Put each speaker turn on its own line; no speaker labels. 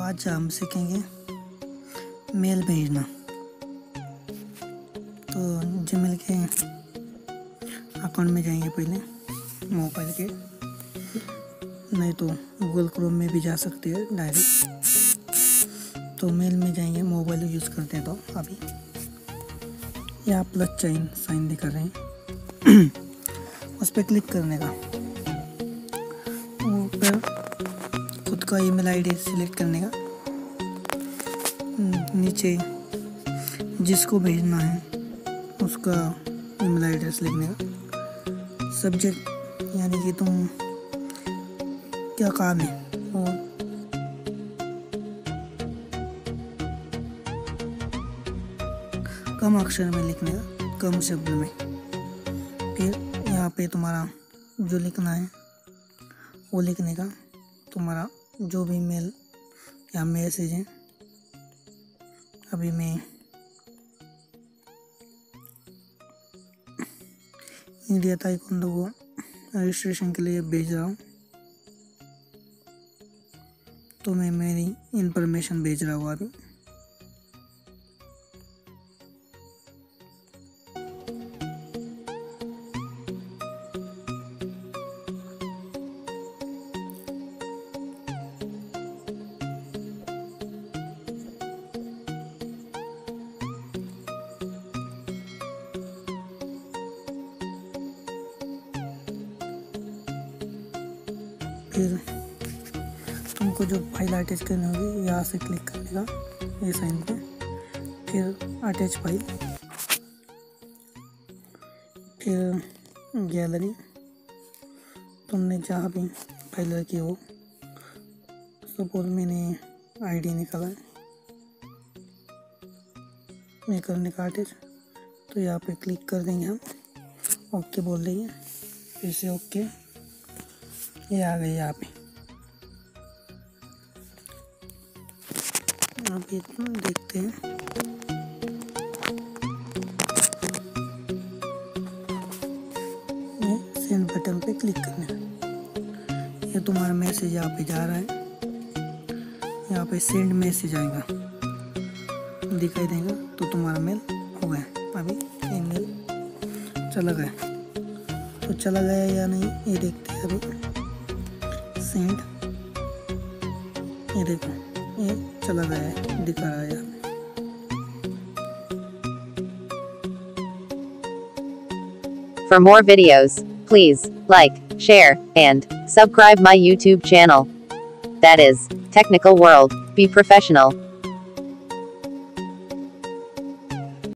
आज हम सीखेंगे मेल भेजना। तो जीमेल के अकाउंट में जाएँगे पहले मोबाइल के। नहीं तो गूगल क्रोम में भी जा सकते हैं डायरेक्ट तो मेल में जाएँगे मोबाइल यूज़ करते हैं तो अभी। यहाँ प्लस चाइन साइन दिखा रहे हैं। उस पर क्लिक करने का। का ईमेल आईडी सिलेक्ट करने का। नीचे जिसको भेजना है, उसका ईमेल एड्रेस लिखने का। सब्जेक्ट यानी कि तुम क्या काम है? और कम अक्षर में लिखने का, कम शब्द में। फिर यहाँ पे तुम्हारा जो लिखना है, वो लिखने का तुम्हारा जो भी मेल या मैसेज हैं, अभी मैं इंडिया ताइकोंडो को रजिस्ट्रेशन के लिए भेज रहा हूँ। तो मैं मेरी इन्फॉर्मेशन भेज रहा हूँ अभी। फिर तुमको जो फ़ाइल अटैच करनी होगी, यहाँ से क्लिक करने का, ये साइन पे। फिर अटैच फ़ाइल फिर गैलरी तुमने जहाँ भी फ़ाइल रखी हो सपोज़ मैंने आईडी निकाला है। मैं करने का अटैच तो यहाँ पे क्लिक कर देंगे हम। ओके बोल देंगे। फिर से ओके ये आ गई यहाँ पे इतना देखते हैं सेंड बटन पे क्लिक करना है। ये तुम्हारा मैसेज यहाँ पे जा रहा है। यहाँ पे सेंड मैसेज आएगा। दिखाई देगा तो तुम्हारा मेल हो गया। अभी ये मेल चला गया। तो चला गया या नहीं, ये देखते हैं अभी। सेंड ये देखो ये चला गया है दिखा रहा है यहाँ
For more videos, please like, share, and subscribe my YouTube channel. That is Technical World. Be professional.